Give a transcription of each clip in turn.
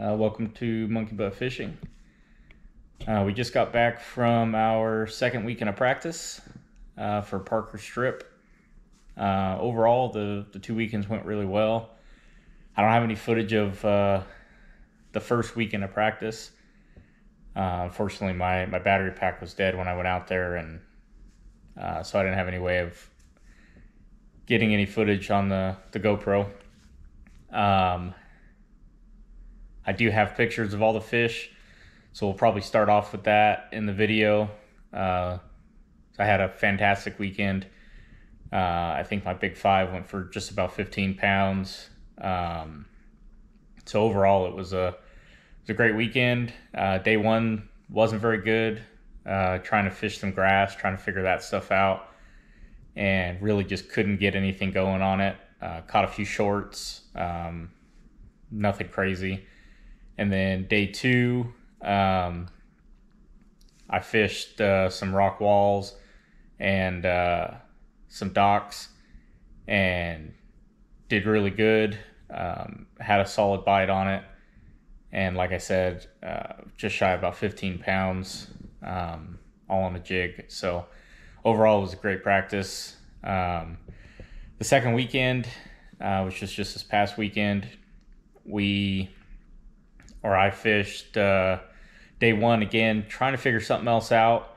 Uh, welcome to Monkey Butt Fishing. Uh, we just got back from our second weekend of practice uh, for Parker Strip. Uh, overall, the, the two weekends went really well. I don't have any footage of uh, the first weekend of practice. Uh, unfortunately, my, my battery pack was dead when I went out there, and so I didn't have any way of getting any footage on the, the GoPro. Um, I do have pictures of all the fish, so we'll probably start off with that in the video. Uh, I had a fantastic weekend. Uh, I think my big five went for just about 15 pounds. Um, so overall, it was a it was a great weekend. Uh, day one wasn't very good. Uh, trying to fish some grass, trying to figure that stuff out, and really just couldn't get anything going on it. Uh, caught a few shorts, um, nothing crazy. And then day two, um, I fished uh, some rock walls and uh, some docks and did really good. Um, had a solid bite on it. And like I said, uh, just shy about 15 pounds, um, all on a jig. So overall, it was a great practice. Um, the second weekend, uh, which was just this past weekend, we or I fished uh, day one again, trying to figure something else out.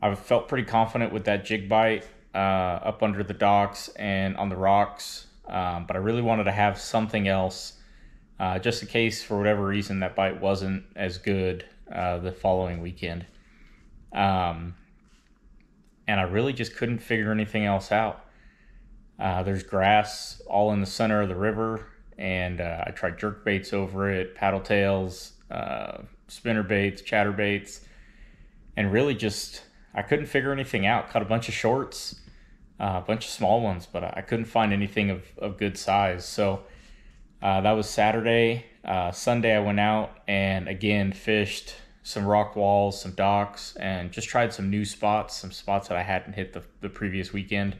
I felt pretty confident with that jig bite uh, up under the docks and on the rocks, um, but I really wanted to have something else uh, just in case, for whatever reason, that bite wasn't as good uh, the following weekend. Um, and I really just couldn't figure anything else out. Uh, there's grass all in the center of the river, and uh, I tried jerk baits over it, paddle tails, uh, spinner baits, chatter baits, and really just I couldn't figure anything out. Caught a bunch of shorts, uh, a bunch of small ones, but I couldn't find anything of, of good size. So uh, that was Saturday. Uh, Sunday I went out and again fished some rock walls, some docks, and just tried some new spots, some spots that I hadn't hit the, the previous weekend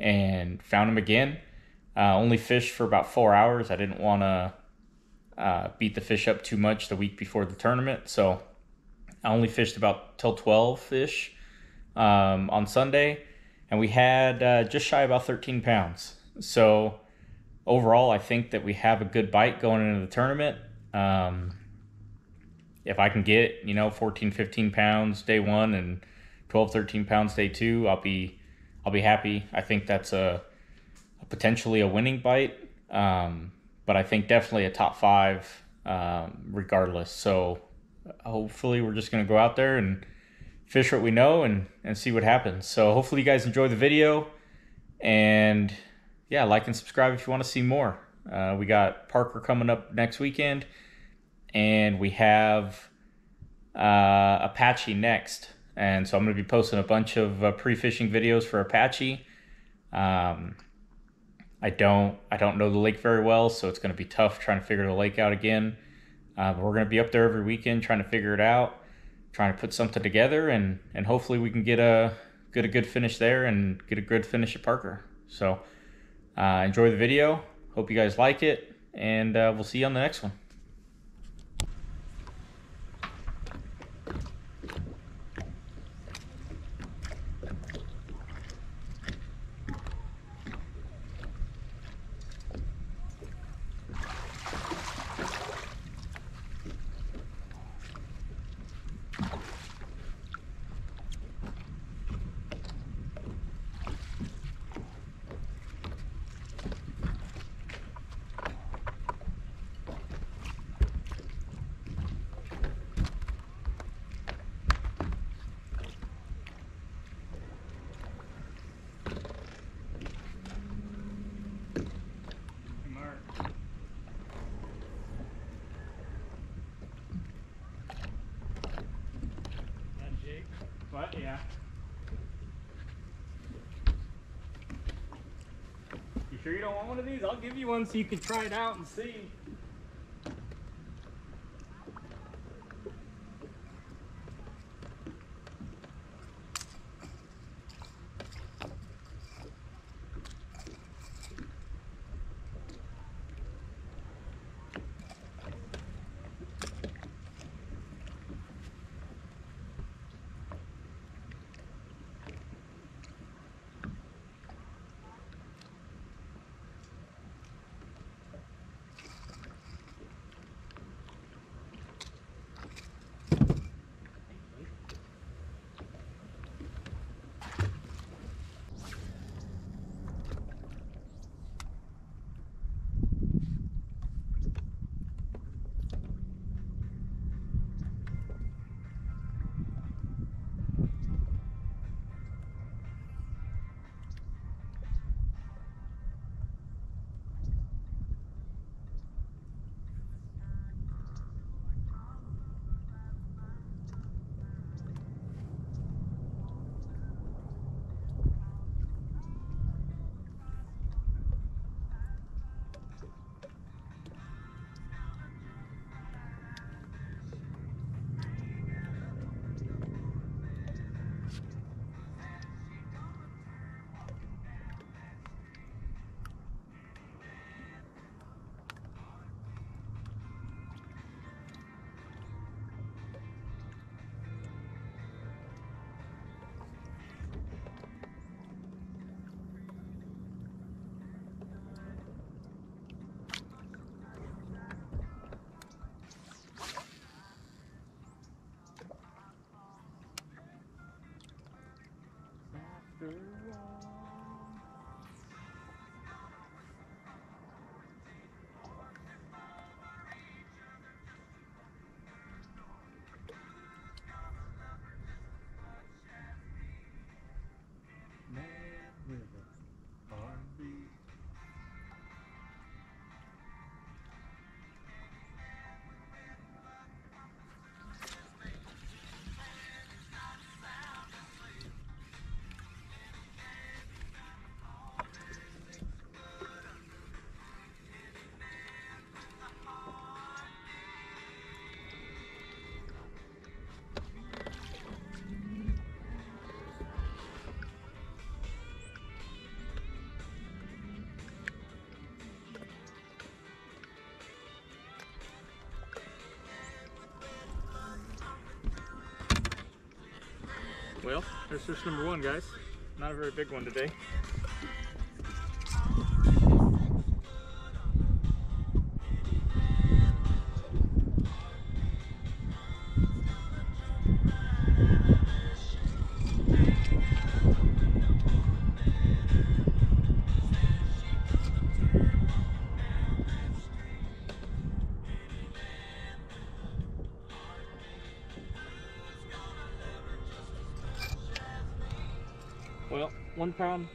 and found them again. Uh, only fished for about four hours. I didn't want to uh, beat the fish up too much the week before the tournament, so I only fished about till 12 fish um, on Sunday, and we had uh, just shy about 13 pounds. So overall, I think that we have a good bite going into the tournament. Um, if I can get, you know, 14, 15 pounds day one and 12, 13 pounds day two, I'll be I'll be happy. I think that's a potentially a winning bite, um, but I think definitely a top five um, regardless. So hopefully we're just gonna go out there and fish what we know and and see what happens. So hopefully you guys enjoy the video, and yeah, like and subscribe if you want to see more. Uh, we got Parker coming up next weekend, and we have uh, Apache next and so I'm going to be posting a bunch of uh, pre-fishing videos for Apache. Um, I don't I don't know the lake very well, so it's going to be tough trying to figure the lake out again. Uh, but we're going to be up there every weekend trying to figure it out, trying to put something together, and and hopefully we can get a get a good finish there and get a good finish at Parker. So uh, enjoy the video. Hope you guys like it, and uh, we'll see you on the next one. Yeah. You sure you don't want one of these? I'll give you one so you can try it out and see. Well, there's fish number one, guys. Not a very big one today. Well, one pound,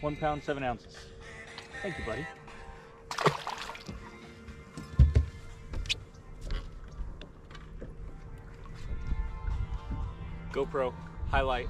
one pound, seven ounces. Thank you, buddy. GoPro highlight.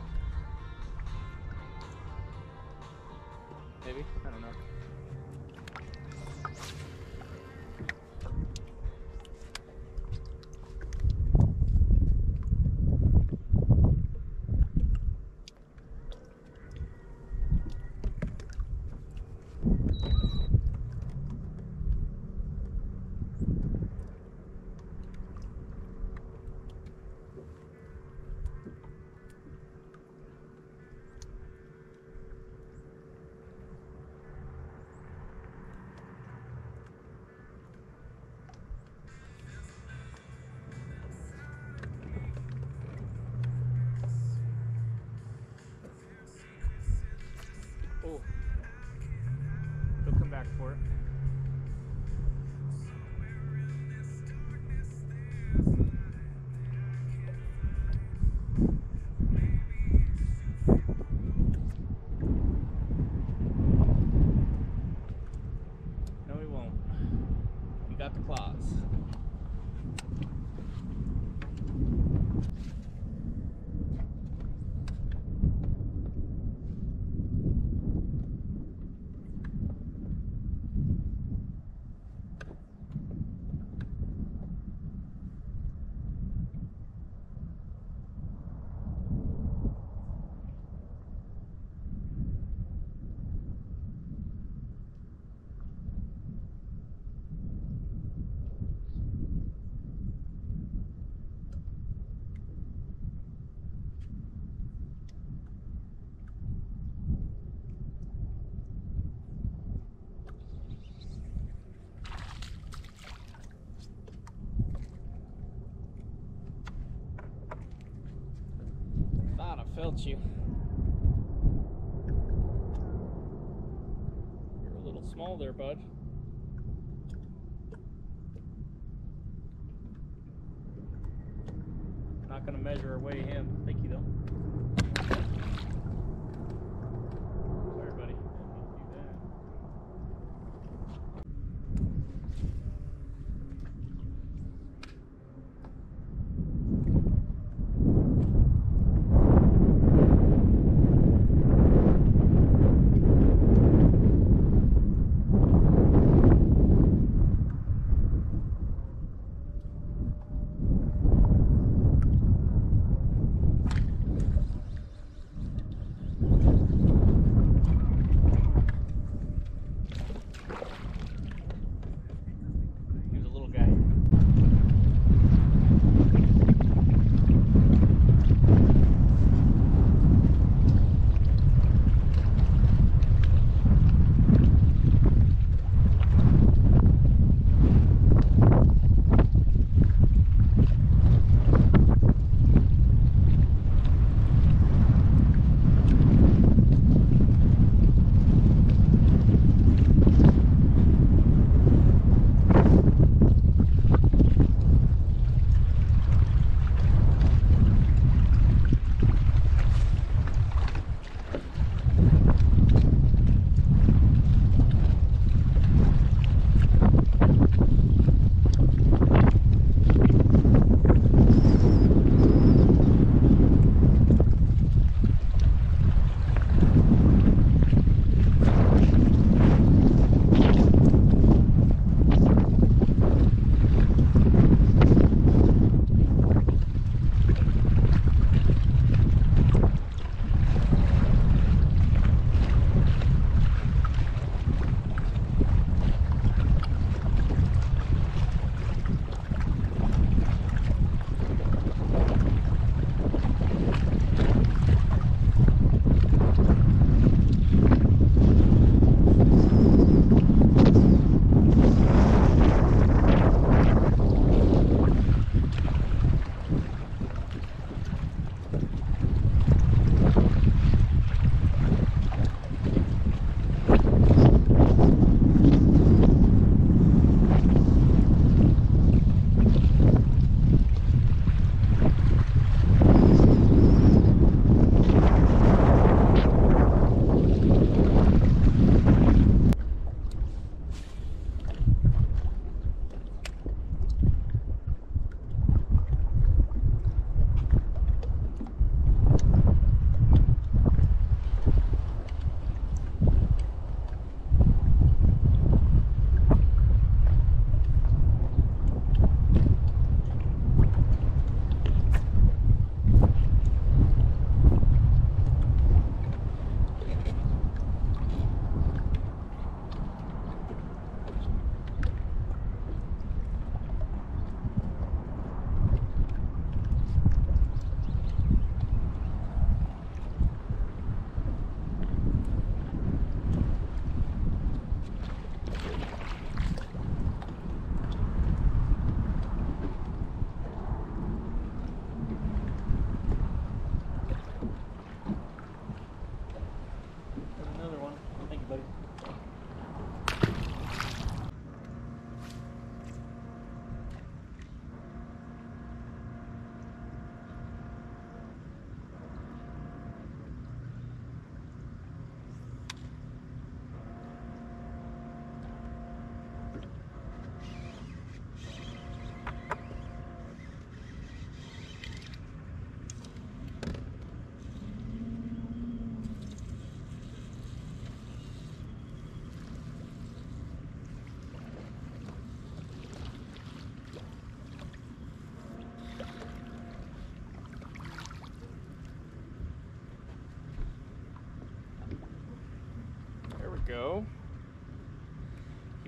Thought you. You're a little small there, bud. Not gonna measure or weigh him. Thank you, though.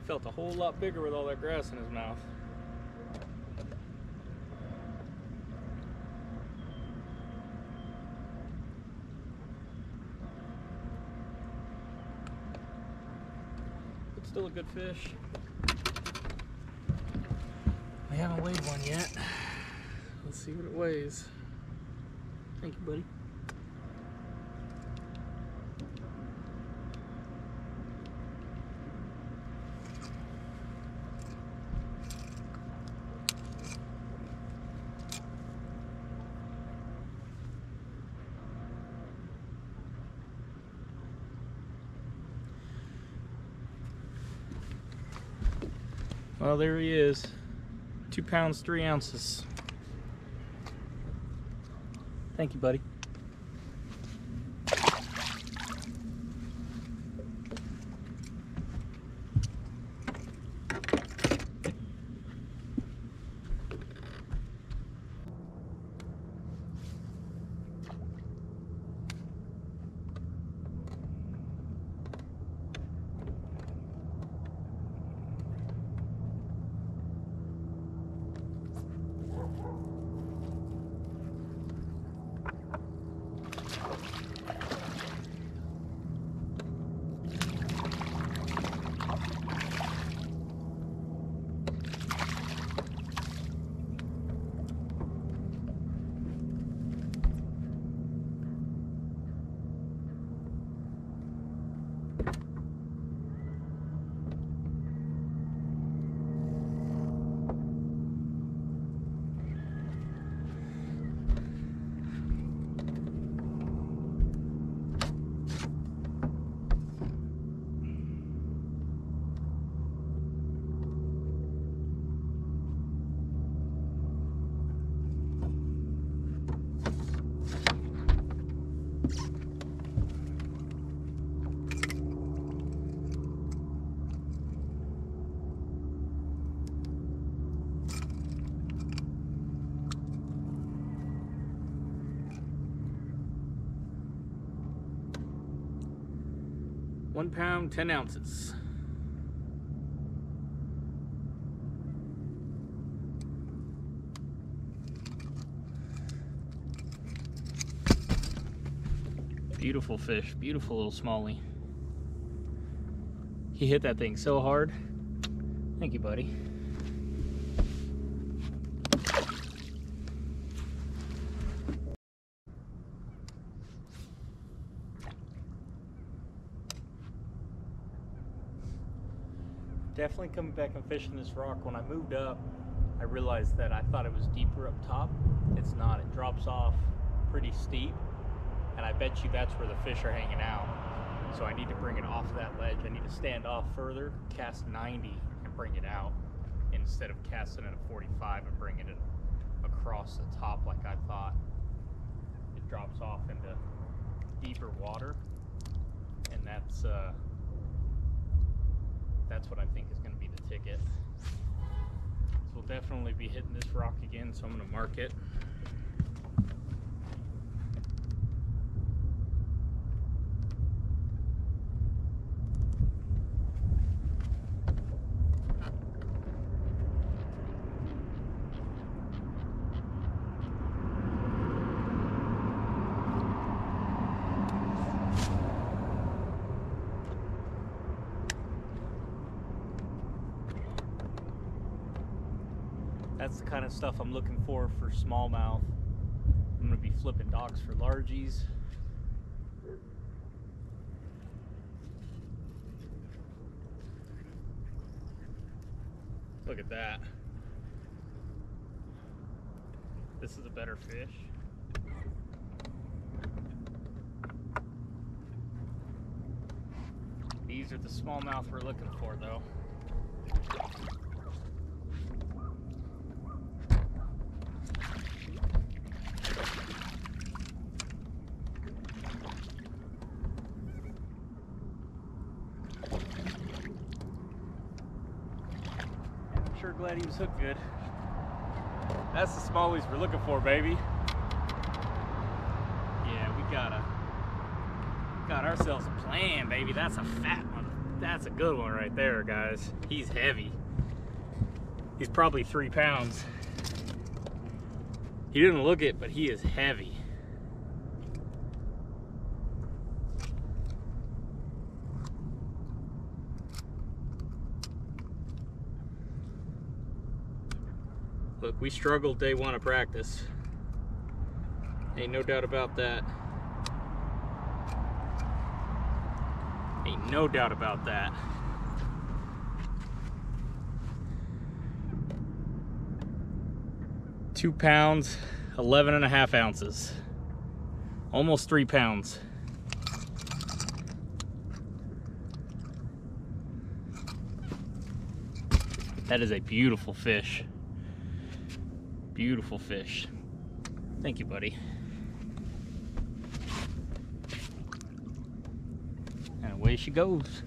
Felt a whole lot bigger with all that grass in his mouth. But still a good fish. We haven't weighed one yet. Let's see what it weighs. Thank you, buddy. Well, there he is. Two pounds, three ounces. Thank you, buddy. One pound, 10 ounces. Beautiful fish, beautiful little smallie. He hit that thing so hard. Thank you, buddy. Definitely coming back and fishing this rock. When I moved up, I realized that I thought it was deeper up top. It's not. It drops off pretty steep. And I bet you that's where the fish are hanging out. So I need to bring it off that ledge. I need to stand off further, cast 90 and bring it out instead of casting it at a 45 and bringing it across the top like I thought. It drops off into deeper water and that's uh, that's what I think is going to be the ticket. So we'll definitely be hitting this rock again, so I'm going to mark it. That's the kind of stuff I'm looking for for smallmouth. I'm gonna be flipping docks for largies. Look at that. This is a better fish. These are the smallmouth we're looking for though. Sure glad he was hooked good. That's the smallies we're looking for, baby. Yeah, we got a got ourselves a plan, baby. That's a fat one. That's a good one right there, guys. He's heavy. He's probably three pounds. He didn't look it, but he is heavy. Look, we struggled day one of practice. Ain't no doubt about that. Ain't no doubt about that. Two pounds, 11 and a half ounces. Almost three pounds. That is a beautiful fish. Beautiful fish. Thank you, buddy. And away she goes.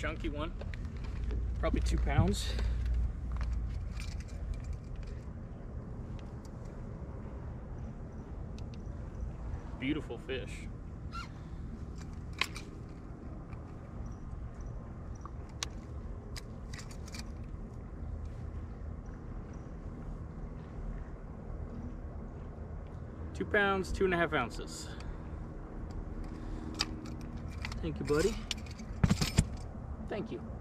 Chunky one. Probably two pounds. Beautiful fish. Two pounds, two and a half ounces. Thank you, buddy. Thank you.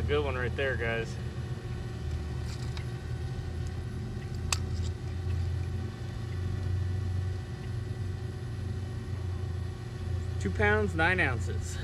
a good one right there, guys. Two pounds, nine ounces.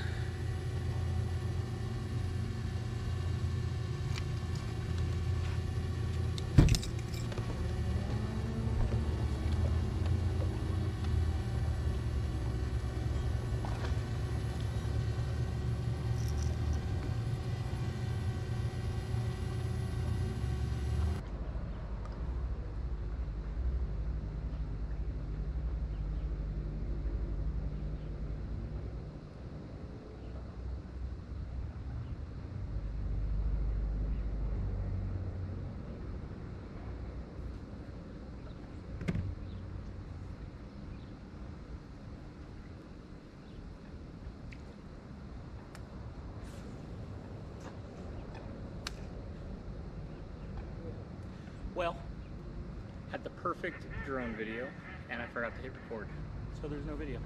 Perfect drone video, and I forgot to hit record, so there's no video.